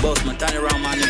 Both, my tiny round man.